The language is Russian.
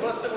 Просто